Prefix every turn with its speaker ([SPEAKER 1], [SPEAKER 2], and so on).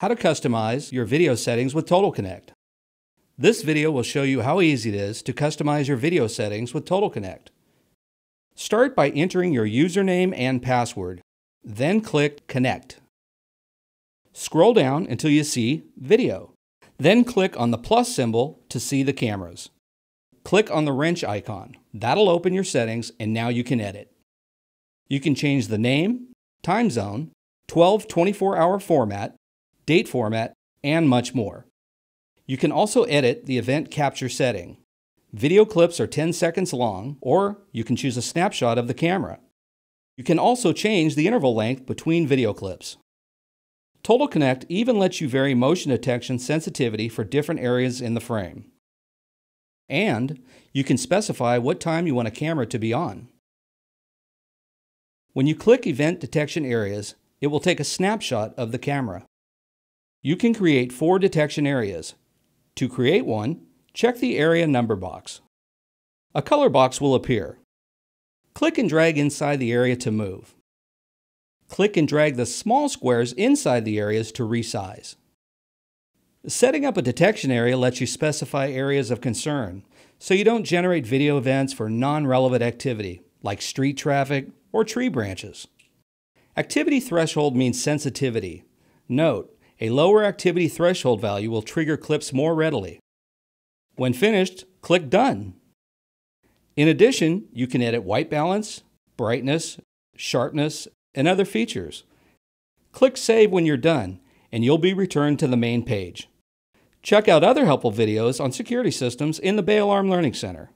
[SPEAKER 1] how to customize your video settings with Total Connect. This video will show you how easy it is to customize your video settings with Total Connect. Start by entering your username and password, then click Connect. Scroll down until you see Video. Then click on the plus symbol to see the cameras. Click on the wrench icon. That'll open your settings and now you can edit. You can change the name, time zone, 12 24 hour format, date format, and much more. You can also edit the event capture setting. Video clips are 10 seconds long, or you can choose a snapshot of the camera. You can also change the interval length between video clips. Total Connect even lets you vary motion detection sensitivity for different areas in the frame. And you can specify what time you want a camera to be on. When you click Event Detection Areas, it will take a snapshot of the camera. You can create four detection areas. To create one, check the area number box. A color box will appear. Click and drag inside the area to move. Click and drag the small squares inside the areas to resize. Setting up a detection area lets you specify areas of concern, so you don't generate video events for non-relevant activity, like street traffic or tree branches. Activity threshold means sensitivity. Note, a lower activity threshold value will trigger clips more readily. When finished, click Done. In addition, you can edit white balance, brightness, sharpness, and other features. Click Save when you're done, and you'll be returned to the main page. Check out other helpful videos on security systems in the Bay Alarm Learning Center.